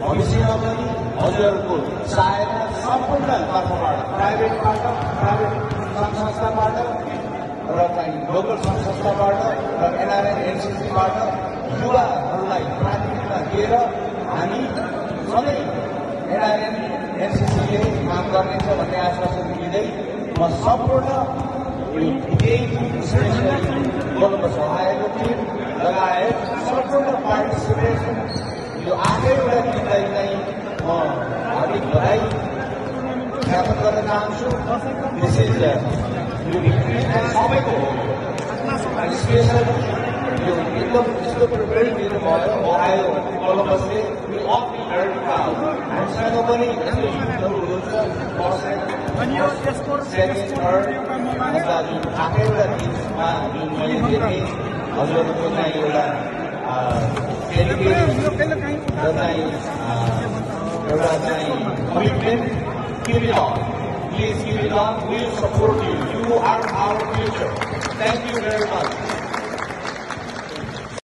भविष्यमा पनि हजुरहरूको सहायता सम्पूर्ण तर्फबाट प्राइभेटबाट प्राइभेट सङ्घ संस्थाबाट र चाहिँ लोकल सङ्घ संस्थाबाट र एनआरएन एनसिसीबाट युवाहरूलाई प्राथमिकता दिएर हामी सधैँ एनआरएन एनसिसीले काम गर्नेछ भन्ने आश्वासन दिँदै म सम्पूर्ण स्पेसली कोलम्बस सहायक लगायत सम्पूर्ण पार्टिसिपेसन यो आठैवटा टिमलाई चाहिँ हार्दिक बधाई ज्ञापन गर्न चाहन्छु विशेष सबैको हो स्पेसल यो एकदम यस्तो प्रिपेयर दिनुभयो ओहायो कोलम्बसले हामीसँग पनि हुनुहुन्छ सेकेन्ड अन्त आठैवटा टिममा जुन मैले देखेँ हजुरहरूको चाहिँ एउटा र चाहिँ एउटा चाहिँ commitment keep it on. Please keep it on. We'll support you. You are our future. Thank you very much.